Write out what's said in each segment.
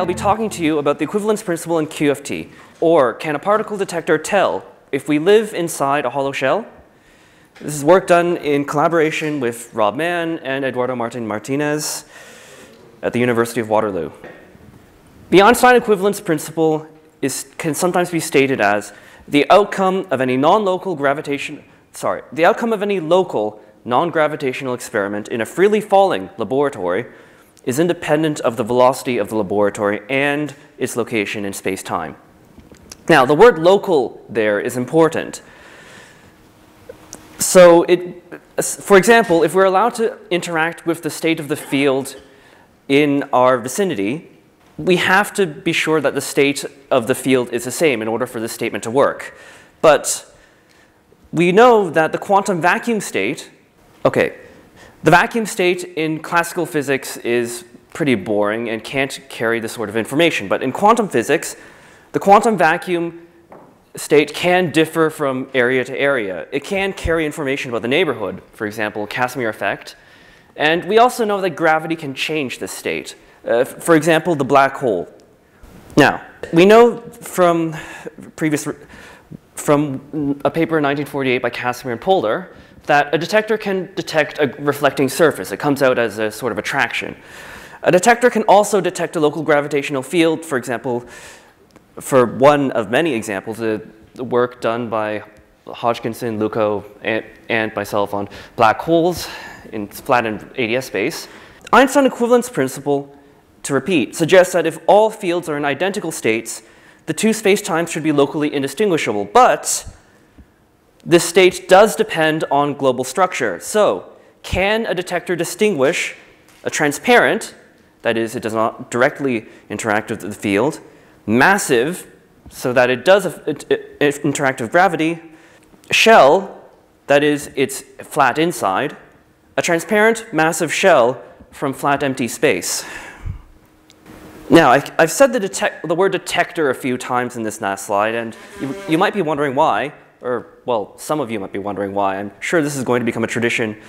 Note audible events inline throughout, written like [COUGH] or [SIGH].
I'll be talking to you about the equivalence principle in QFT, or can a particle detector tell if we live inside a hollow shell? This is work done in collaboration with Rob Mann and Eduardo Martin Martinez at the University of Waterloo. The Einstein equivalence principle is, can sometimes be stated as the outcome of any non-local gravitation, sorry, the outcome of any local non-gravitational experiment in a freely falling laboratory is independent of the velocity of the laboratory and its location in space-time. Now, the word local there is important. So, it, for example, if we're allowed to interact with the state of the field in our vicinity, we have to be sure that the state of the field is the same in order for this statement to work. But we know that the quantum vacuum state, okay, the vacuum state in classical physics is pretty boring and can't carry this sort of information. But in quantum physics, the quantum vacuum state can differ from area to area. It can carry information about the neighborhood, for example, Casimir effect. And we also know that gravity can change this state. Uh, for example, the black hole. Now, we know from previous, from a paper in 1948 by Casimir and Polder that a detector can detect a reflecting surface. It comes out as a sort of attraction. A detector can also detect a local gravitational field, for example, for one of many examples, the, the work done by Hodgkinson, Louko, and, and, myself on black holes in flattened ADS space. Einstein equivalence principle, to repeat, suggests that if all fields are in identical states, the two spacetimes should be locally indistinguishable. But this state does depend on global structure. So, can a detector distinguish a transparent, that is, it does not directly interact with the field, massive, so that it does interact with gravity, shell, that is, it's flat inside, a transparent, massive shell from flat, empty space. Now, I've, said the, the, word detector a few times in this last slide, and you, you might be wondering why or well, some of you might be wondering why. I'm sure this is going to become a tradition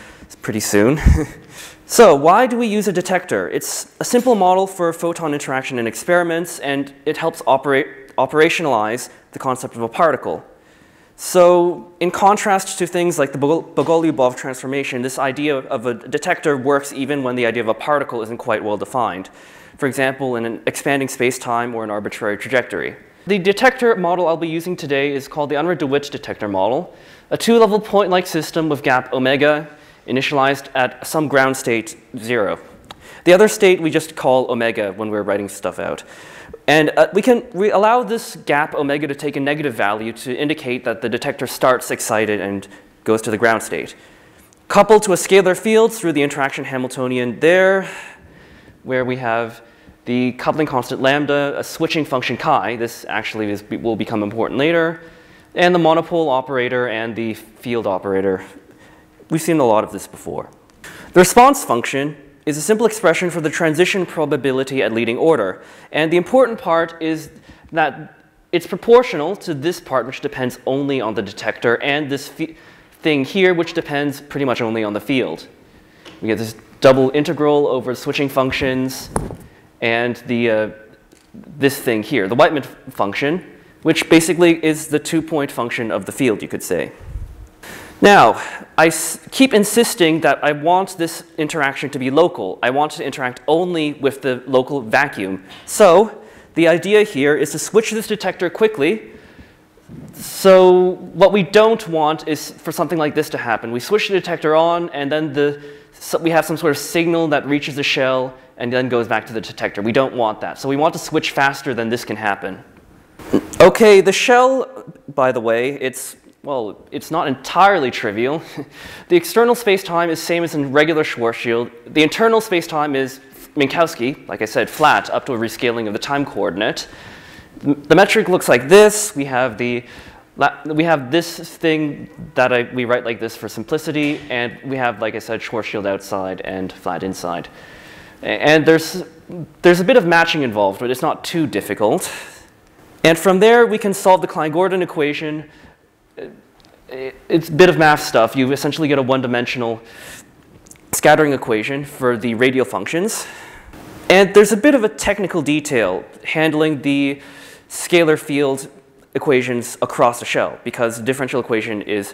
pretty soon. [LAUGHS] so why do we use a detector? It's a simple model for photon interaction in experiments, and it helps operate, operationalize the concept of a particle. So in contrast to things like the Bogoliubov transformation, this idea of a detector works even when the idea of a particle isn't quite well defined. For example, in an expanding space-time or an arbitrary trajectory. The detector model I'll be using today is called the Unruh DeWitt detector model, a two-level point-like system with gap omega initialized at some ground state zero. The other state we just call omega when we're writing stuff out. And uh, we can we allow this gap omega to take a negative value to indicate that the detector starts excited and goes to the ground state. Coupled to a scalar field through the interaction Hamiltonian there, where we have the coupling constant lambda, a switching function chi, this actually is, will become important later, and the monopole operator and the field operator. We've seen a lot of this before. The response function is a simple expression for the transition probability at leading order. And the important part is that it's proportional to this part, which depends only on the detector, and this thing here, which depends pretty much only on the field. We get this double integral over switching functions and the, uh, this thing here, the Wightman function, which basically is the two-point function of the field, you could say. Now, I keep insisting that I want this interaction to be local. I want to interact only with the local vacuum. So the idea here is to switch this detector quickly. So what we don't want is for something like this to happen. We switch the detector on, and then the, so we have some sort of signal that reaches the shell, and then goes back to the detector. We don't want that. So we want to switch faster than this can happen. Okay, the shell, by the way, it's, well, it's not entirely trivial. [LAUGHS] the external space-time is same as in regular Schwarzschild. The internal space-time is Minkowski, like I said, flat up to a rescaling of the time coordinate. The metric looks like this. We have the we have this thing that I, we write like this for simplicity, and we have, like I said, Schwarzschild outside and flat inside. And there's, there's a bit of matching involved, but it's not too difficult. And from there, we can solve the Klein-Gordon equation. It's a bit of math stuff. You essentially get a one-dimensional scattering equation for the radial functions. And there's a bit of a technical detail handling the scalar field equations across the shell because the differential equation is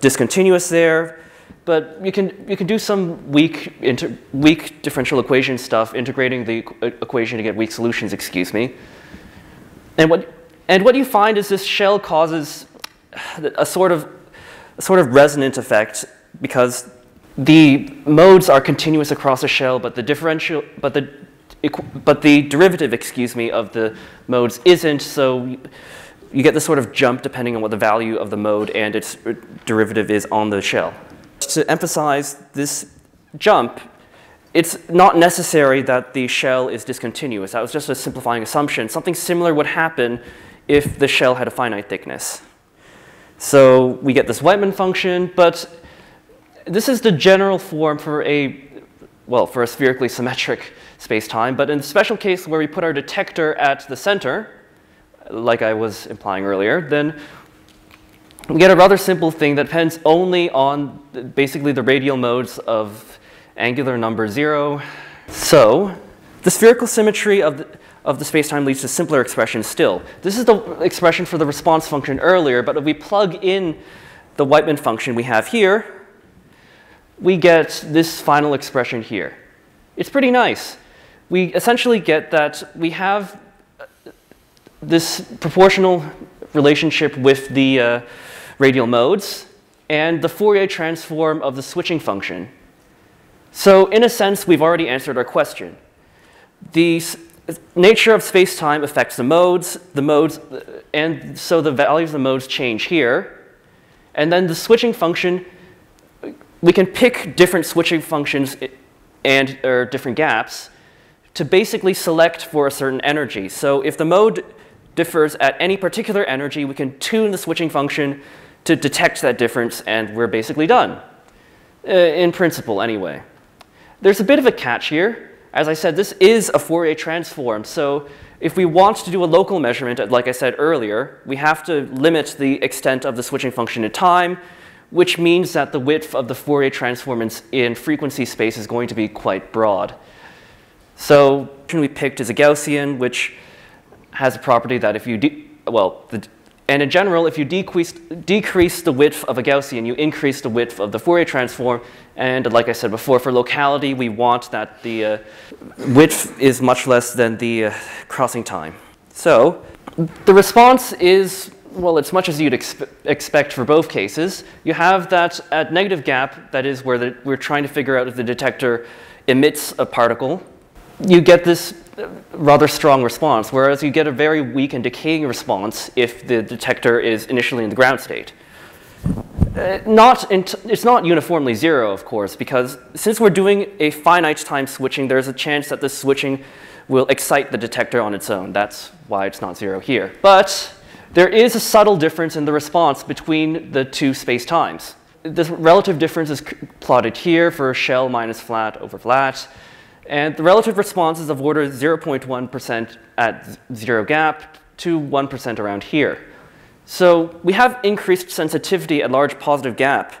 discontinuous there, but you can, you can do some weak, inter, weak differential equation stuff, integrating the equation to get weak solutions, excuse me. And what, and what you find is this shell causes a sort of, a sort of resonant effect because the modes are continuous across the shell, but the differential, but the, but the derivative, excuse me, of the modes isn't, so you get this sort of jump depending on what the value of the mode and its derivative is on the shell. To emphasize this jump, it's not necessary that the shell is discontinuous. That was just a simplifying assumption. Something similar would happen if the shell had a finite thickness. So we get this Wightman function, but this is the general form for a, well, for a spherically symmetric space-time. But in the special case where we put our detector at the center, like I was implying earlier, then we get a rather simple thing that depends only on basically the radial modes of angular number zero. So the spherical symmetry of the, of the spacetime leads to simpler expressions still. This is the expression for the response function earlier, but if we plug in the Wightman function we have here, we get this final expression here. It's pretty nice. We essentially get that we have this proportional relationship with the uh, radial modes and the Fourier transform of the switching function. So in a sense, we've already answered our question. The nature of space-time affects the modes, the modes, and so the values of the modes change here. And then the switching function, we can pick different switching functions and or different gaps to basically select for a certain energy. So if the mode differs at any particular energy, we can tune the switching function to detect that difference, and we're basically done, uh, in principle anyway. There's a bit of a catch here. As I said, this is a Fourier transform, so if we want to do a local measurement, like I said earlier, we have to limit the extent of the switching function in time, which means that the width of the Fourier transform in frequency space is going to be quite broad. So we picked is a Gaussian, which has a property that if you, do, well, the, and in general, if you decrease, decrease the width of a Gaussian, you increase the width of the Fourier transform. And like I said before, for locality, we want that the uh, width is much less than the uh, crossing time. So the response is, well, it's much as you'd expe expect for both cases. You have that at negative gap, that is where the, we're trying to figure out if the detector emits a particle. You get this rather strong response, whereas you get a very weak and decaying response if the detector is initially in the ground state. Uh, not it's not uniformly zero, of course, because since we're doing a finite time switching, there's a chance that this switching will excite the detector on its own. That's why it's not zero here. But there is a subtle difference in the response between the two space-times. The relative difference is plotted here for shell minus flat over flat. And the relative response is of order 0.1% at zero gap to 1% around here. So we have increased sensitivity at large positive gap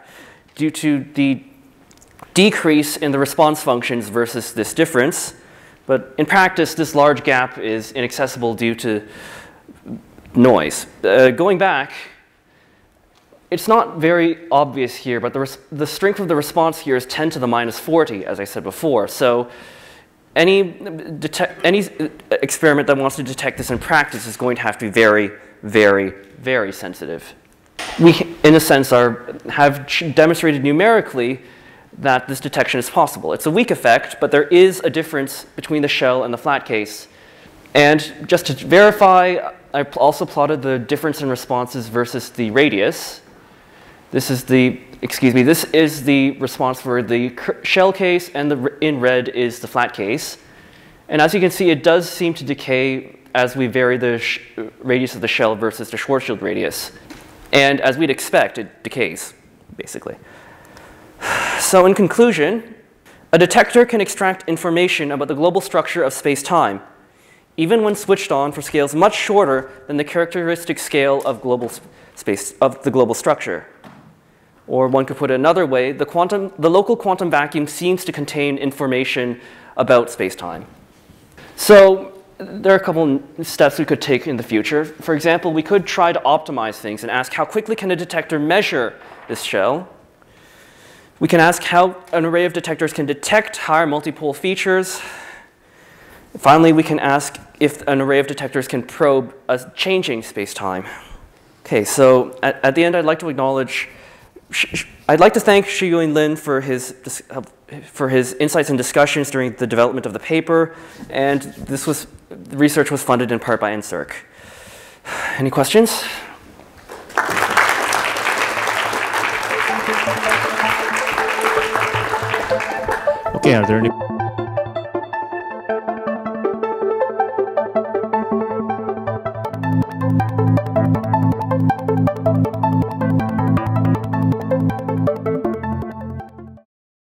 due to the decrease in the response functions versus this difference. But in practice, this large gap is inaccessible due to noise. Uh, going back, it's not very obvious here, but the, the strength of the response here is 10 to the minus 40, as I said before. So any, any experiment that wants to detect this in practice is going to have to be very, very, very sensitive. We, in a sense, are, have demonstrated numerically that this detection is possible. It's a weak effect, but there is a difference between the shell and the flat case. And just to verify, I also plotted the difference in responses versus the radius. This is the, excuse me, this is the response for the shell case and the in red is the flat case. And as you can see, it does seem to decay as we vary the radius of the shell versus the Schwarzschild radius. And as we'd expect, it decays, basically. So in conclusion, a detector can extract information about the global structure of space-time, even when switched on for scales much shorter than the characteristic scale of, global space, of the global structure. Or one could put it another way, the, quantum, the local quantum vacuum seems to contain information about space-time. So there are a couple steps we could take in the future. For example, we could try to optimize things and ask how quickly can a detector measure this shell? We can ask how an array of detectors can detect higher multipole features. Finally, we can ask if an array of detectors can probe a changing space-time. Okay, so at, at, the end, I'd like to acknowledge, I'd like to thank Shih-Yuin Lin for his, for his insights and discussions during the development of the paper, and this was, research was funded in part by NSERC. Any questions? Okay, are there any